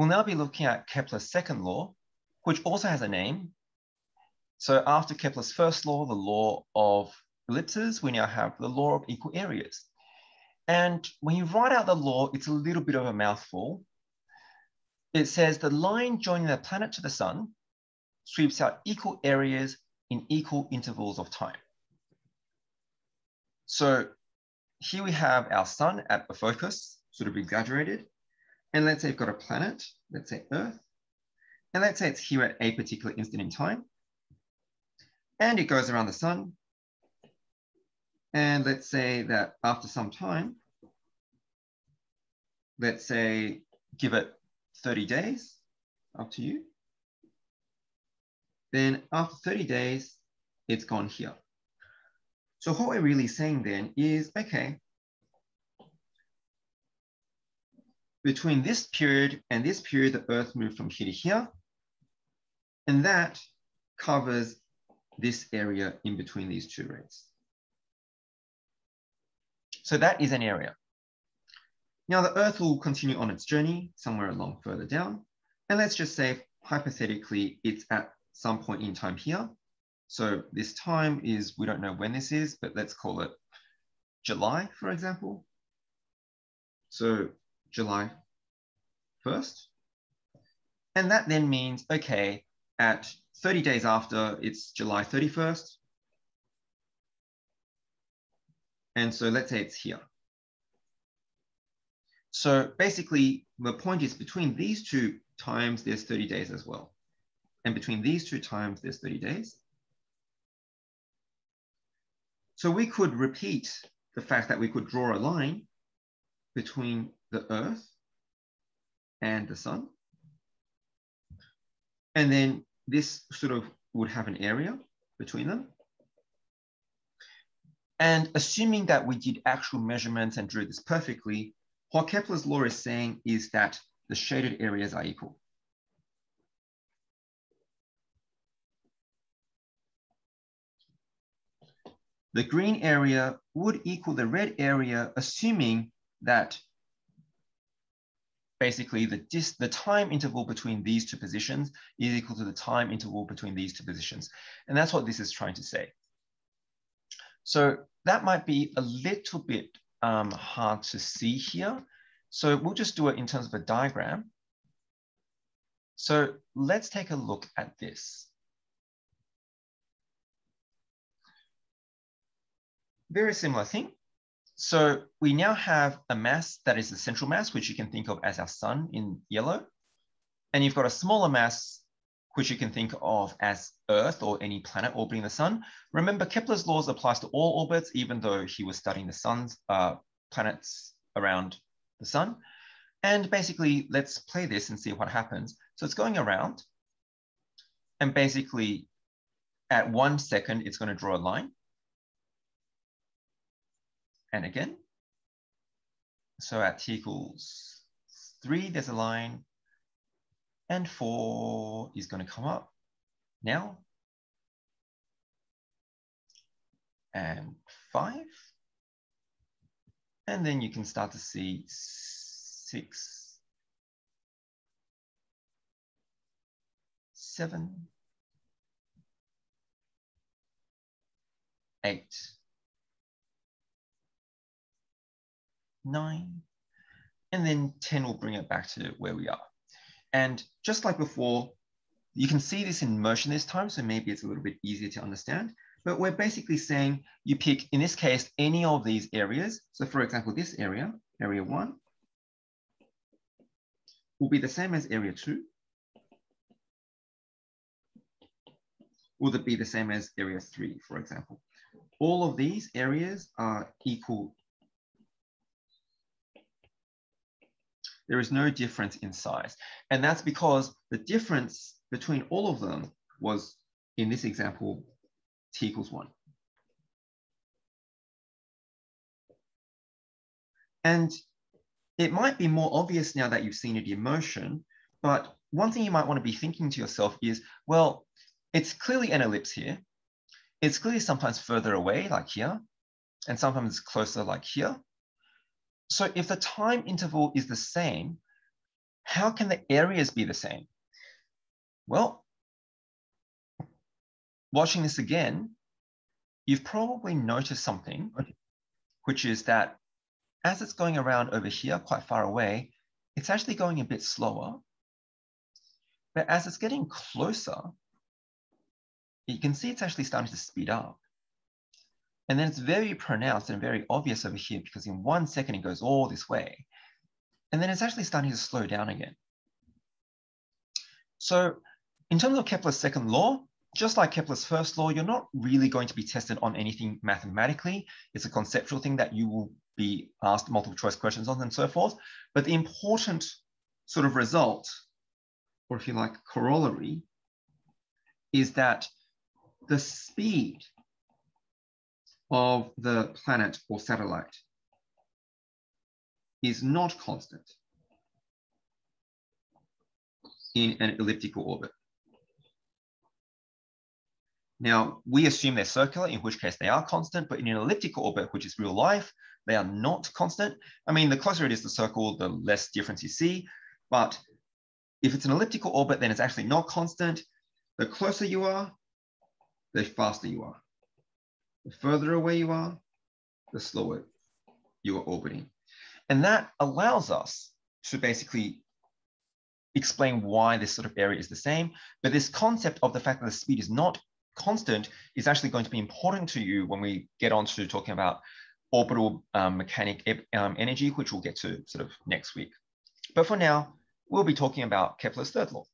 we'll now be looking at Kepler's second law, which also has a name. So after Kepler's first law, the law of ellipses, we now have the law of equal areas. And when you write out the law, it's a little bit of a mouthful. It says the line joining the planet to the sun sweeps out equal areas in equal intervals of time. So here we have our sun at the focus, sort of exaggerated. And let's say we've got a planet, let's say Earth. And let's say it's here at a particular instant in time. And it goes around the sun. And let's say that after some time, let's say give it 30 days, up to you. Then after 30 days, it's gone here. So what we're really saying then is, okay, between this period and this period, the Earth moved from here to here. And that covers this area in between these two rays. So that is an area. Now the Earth will continue on its journey somewhere along further down. And let's just say, hypothetically, it's at some point in time here. So this time is, we don't know when this is, but let's call it July, for example. So July 1st. And that then means, okay, at 30 days after, it's July 31st. And so let's say it's here. So basically, the point is between these two times, there's 30 days as well. And between these two times, there's 30 days. So we could repeat the fact that we could draw a line between the Earth and the Sun. And then this sort of would have an area between them. And assuming that we did actual measurements and drew this perfectly, what Kepler's law is saying is that the shaded areas are equal. The green area would equal the red area, assuming that basically the, dis the time interval between these two positions is equal to the time interval between these two positions. And that's what this is trying to say. So that might be a little bit um, hard to see here. So we'll just do it in terms of a diagram. So let's take a look at this. Very similar thing. So we now have a mass that is the central mass, which you can think of as our sun in yellow. And you've got a smaller mass, which you can think of as Earth or any planet orbiting the sun. Remember, Kepler's laws applies to all orbits, even though he was studying the sun's uh, planets around the sun. And basically, let's play this and see what happens. So it's going around. And basically, at one second, it's going to draw a line and again. So at t equals three, there's a line, and four is going to come up now. And five. And then you can start to see six, seven, eight, nine, and then 10 will bring it back to where we are. And just like before, you can see this in motion this time, so maybe it's a little bit easier to understand. But we're basically saying you pick, in this case, any of these areas. So for example, this area, area one, will be the same as area two. Will it be the same as area three, for example? All of these areas are equal there is no difference in size. And that's because the difference between all of them was, in this example, t equals one. And it might be more obvious now that you've seen it in motion, but one thing you might want to be thinking to yourself is, well, it's clearly an ellipse here. It's clearly sometimes further away, like here, and sometimes closer, like here. So if the time interval is the same, how can the areas be the same? Well, watching this again, you've probably noticed something, which is that as it's going around over here, quite far away, it's actually going a bit slower. But as it's getting closer, you can see it's actually starting to speed up. And then it's very pronounced and very obvious over here because in one second it goes all this way. And then it's actually starting to slow down again. So in terms of Kepler's second law, just like Kepler's first law, you're not really going to be tested on anything mathematically. It's a conceptual thing that you will be asked multiple choice questions on and so forth. But the important sort of result, or if you like, corollary, is that the speed of the planet or satellite is not constant in an elliptical orbit. Now, we assume they're circular, in which case they are constant, but in an elliptical orbit, which is real life, they are not constant. I mean, the closer it is to the circle, the less difference you see. But if it's an elliptical orbit, then it's actually not constant. The closer you are, the faster you are. The further away you are, the slower you are orbiting. And that allows us to basically explain why this sort of area is the same. But this concept of the fact that the speed is not constant is actually going to be important to you when we get on to talking about orbital um, mechanic um, energy, which we'll get to sort of next week. But for now, we'll be talking about Kepler's third law.